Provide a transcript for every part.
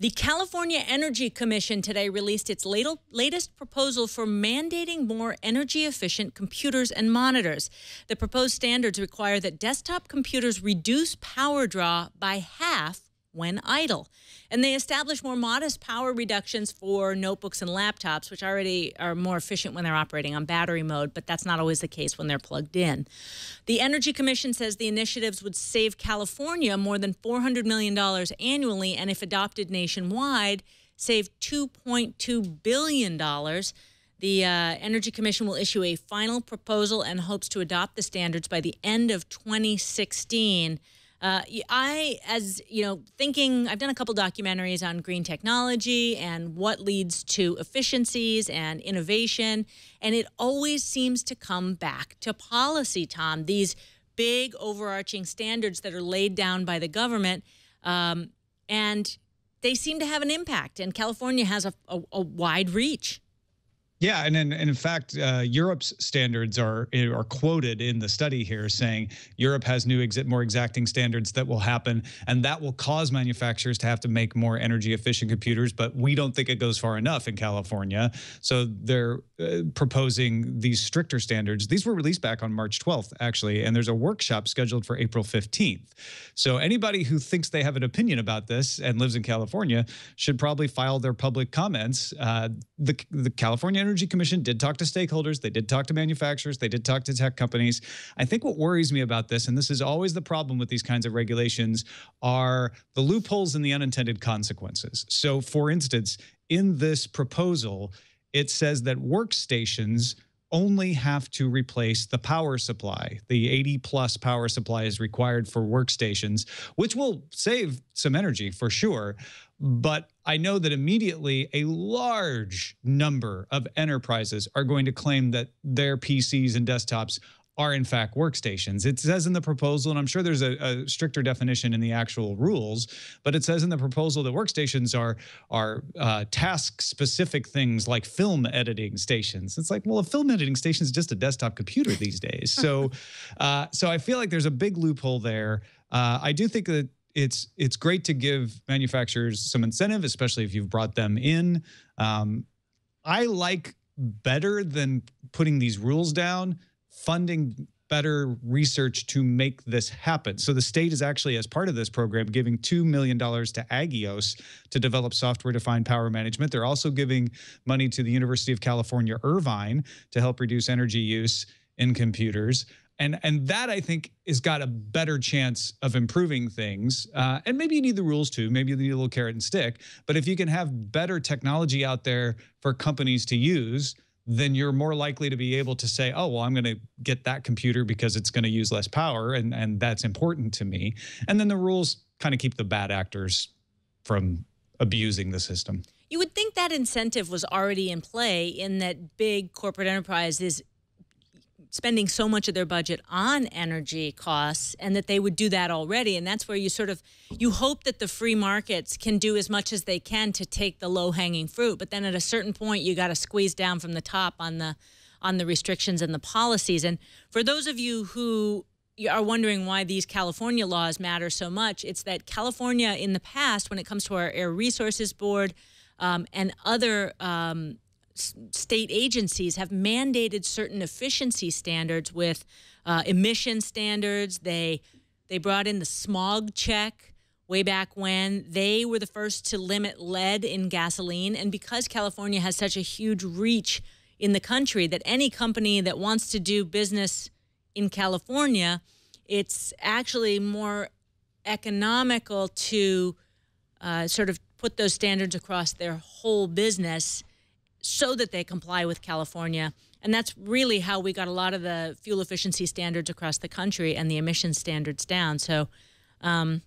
The California Energy Commission today released its latest proposal for mandating more energy efficient computers and monitors. The proposed standards require that desktop computers reduce power draw by half when idle. And they establish more modest power reductions for notebooks and laptops, which already are more efficient when they're operating on battery mode, but that's not always the case when they're plugged in. The Energy Commission says the initiatives would save California more than $400 million annually, and if adopted nationwide, save $2.2 billion. The uh, Energy Commission will issue a final proposal and hopes to adopt the standards by the end of 2016. Uh, I, as you know, thinking, I've done a couple documentaries on green technology and what leads to efficiencies and innovation, and it always seems to come back to policy, Tom. These big overarching standards that are laid down by the government, um, and they seem to have an impact. And California has a, a, a wide reach. Yeah, and in, and in fact, uh, Europe's standards are are quoted in the study here, saying Europe has new exa more exacting standards that will happen, and that will cause manufacturers to have to make more energy efficient computers. But we don't think it goes far enough in California, so they're uh, proposing these stricter standards. These were released back on March 12th, actually, and there's a workshop scheduled for April 15th. So anybody who thinks they have an opinion about this and lives in California should probably file their public comments. Uh, the the California Energy Commission did talk to stakeholders, they did talk to manufacturers, they did talk to tech companies. I think what worries me about this, and this is always the problem with these kinds of regulations, are the loopholes and the unintended consequences. So, for instance, in this proposal, it says that workstations only have to replace the power supply. The 80 plus power supply is required for workstations, which will save some energy for sure. But I know that immediately a large number of enterprises are going to claim that their PCs and desktops are in fact workstations. It says in the proposal, and I'm sure there's a, a, stricter definition in the actual rules, but it says in the proposal that workstations are are uh, task-specific things like film editing stations. It's like, well, a film editing station is just a desktop computer these days. So, uh, so I feel like there's a big loophole there. Uh, I do think that it's it's great to give manufacturers some incentive, especially if you've brought them in. Um, I like better than putting these rules down, funding better research to make this happen. So the state is actually, as part of this program, giving $2 million to Aggios to develop software-defined power management. They're also giving money to the University of California, Irvine, to help reduce energy use in computers and and that I think has got a better chance of improving things. Uh, and maybe you need the rules too. Maybe you need a little carrot and stick. But if you can have better technology out there for companies to use, then you're more likely to be able to say, oh, well, I'm going to get that computer because it's going to use less power, and and that's important to me. And then the rules kind of keep the bad actors from abusing the system. You would think that incentive was already in play in that big corporate enterprise is spending so much of their budget on energy costs and that they would do that already. And that's where you sort of you hope that the free markets can do as much as they can to take the low hanging fruit. But then at a certain point you got to squeeze down from the top on the on the restrictions and the policies. And for those of you who are wondering why these California laws matter so much it's that California in the past when it comes to our air resources board um, and other um, state agencies have mandated certain efficiency standards with uh, emission standards. They they brought in the smog check way back when. They were the first to limit lead in gasoline, and because California has such a huge reach in the country, that any company that wants to do business in California, it's actually more economical to uh, sort of put those standards across their whole business so that they comply with California. And that's really how we got a lot of the fuel efficiency standards across the country and the emission standards down. So um,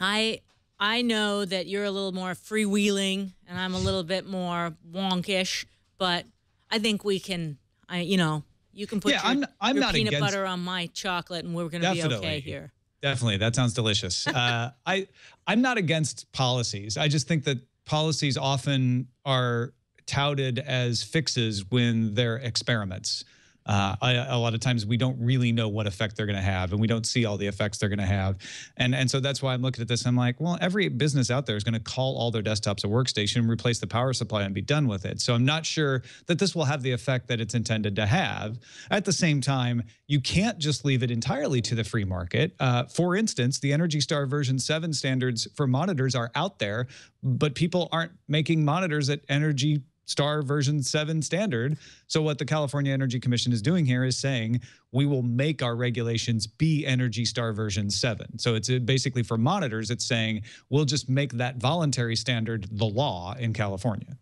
I I know that you're a little more freewheeling and I'm a little bit more wonkish, but I think we can, I you know, you can put yeah, your, I'm, I'm your peanut against, butter on my chocolate and we're going to be okay here. Definitely. That sounds delicious. uh, I, I'm not against policies. I just think that policies often are touted as fixes when they're experiments. uh, a, lot of times we don't really know what effect they're going to have, and we don't see all the effects they're going to have. And and so that's why I'm looking at this. I'm like, well, every business out there is going to call all their desktops a workstation, replace the power supply, and be done with it. So I'm not sure that this will have the effect that it's intended to have. At the same time, you can't just leave it entirely to the free market. Uh, for instance, the Energy Star version 7 standards for monitors are out there, but people aren't making monitors at Energy star version 7 standard. So what the California Energy Commission is doing here is saying we will make our regulations be Energy Star version 7. So it's uh, basically for monitors it's saying we'll just make that voluntary standard the law in California.